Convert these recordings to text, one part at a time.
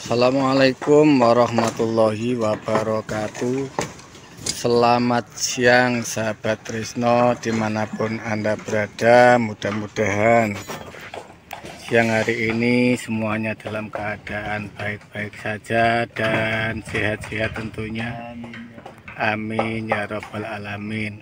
Assalamualaikum warahmatullahi wabarakatuh. Selamat siang sahabat Trisno di mana pun anda berada mudah-mudahan siang hari ini semuanya dalam keadaan baik-baik saja dan sehat-sehat tentunya. Amin ya robbal alamin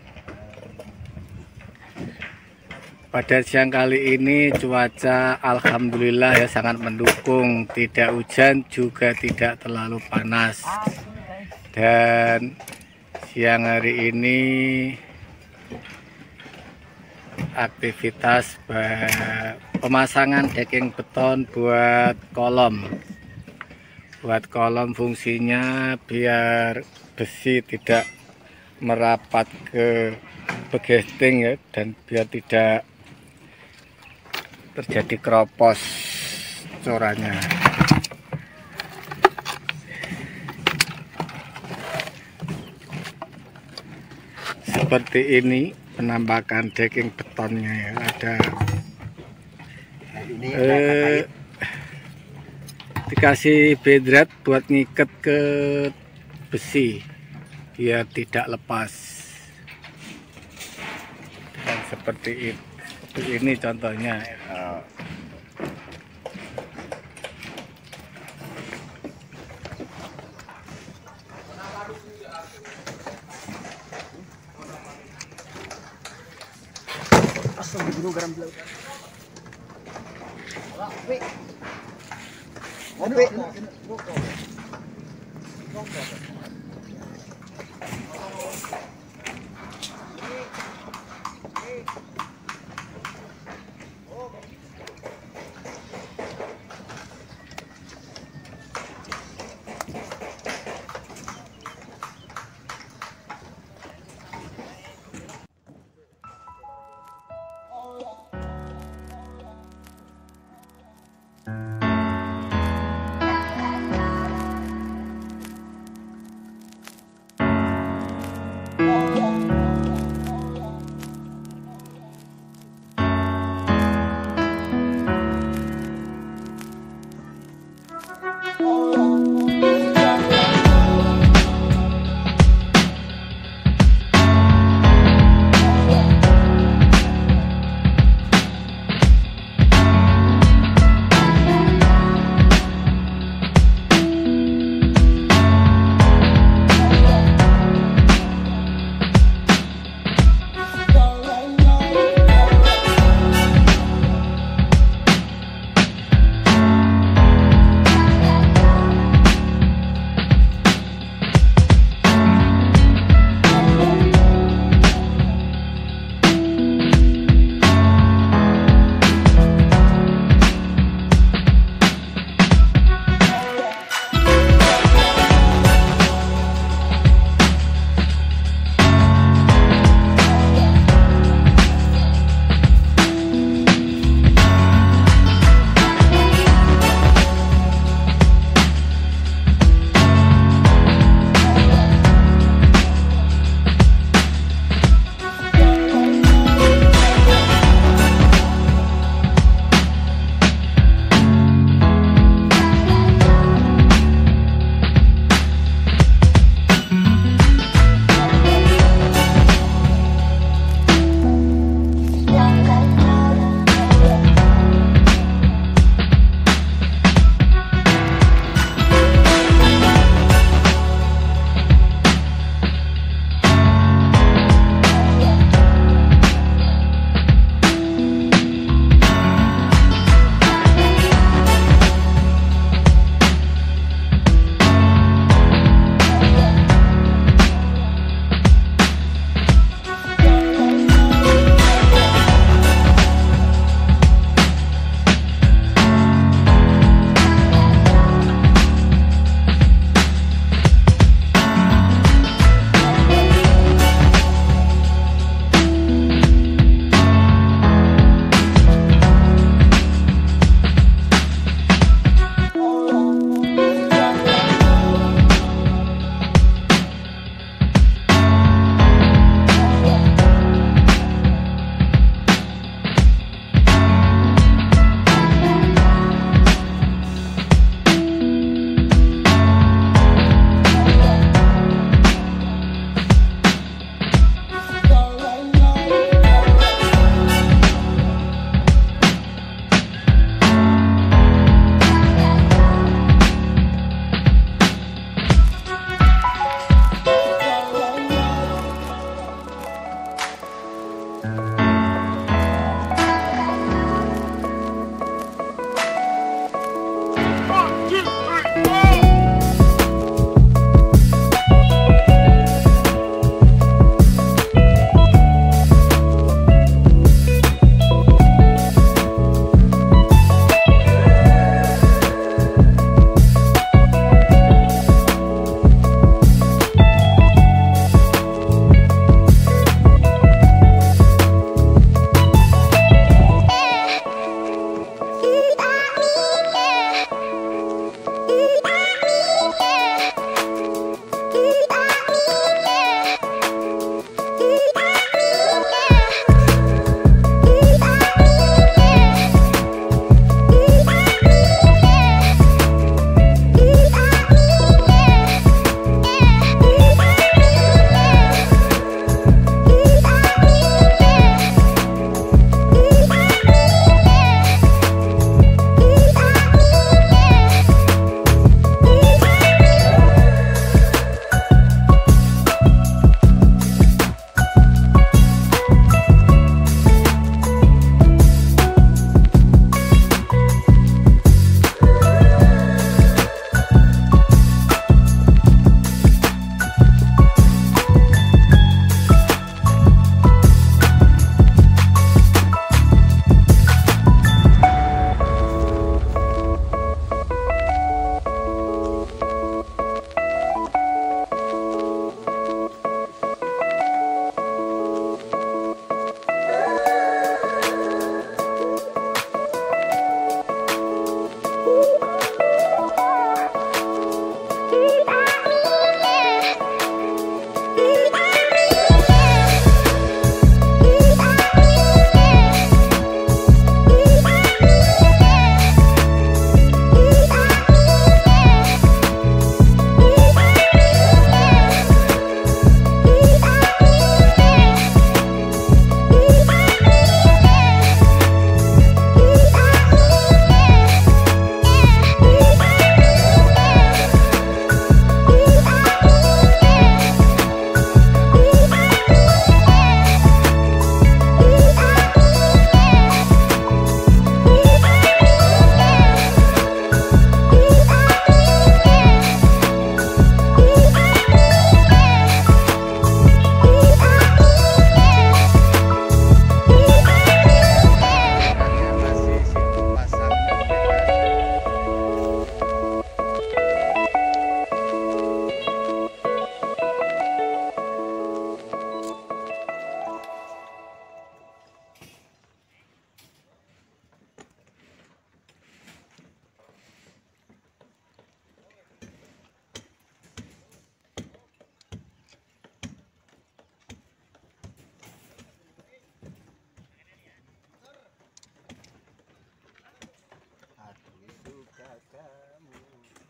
pada siang kali ini cuaca Alhamdulillah ya sangat mendukung. Tidak hujan juga tidak terlalu panas. Dan siang hari ini aktivitas pemasangan decking beton buat kolom. Buat kolom fungsinya biar besi tidak merapat ke begesting ya dan biar tidak terjadi keropos coranya. Seperti ini penampakan decking betonnya ya. Ada eh, dikasih bedrat buat ngiket ke besi biar tidak lepas. Dan seperti itu seperti ini contohnya oh. Oke.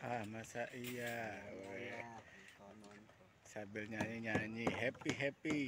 Ah masa iya Weh, ya konon. Sambil nyanyi nyanyi happy happy